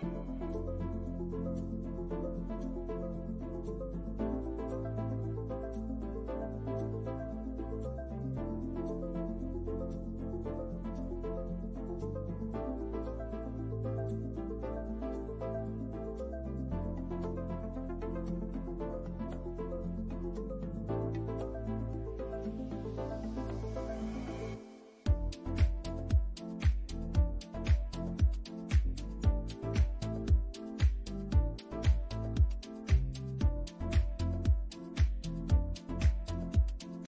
どうぞ。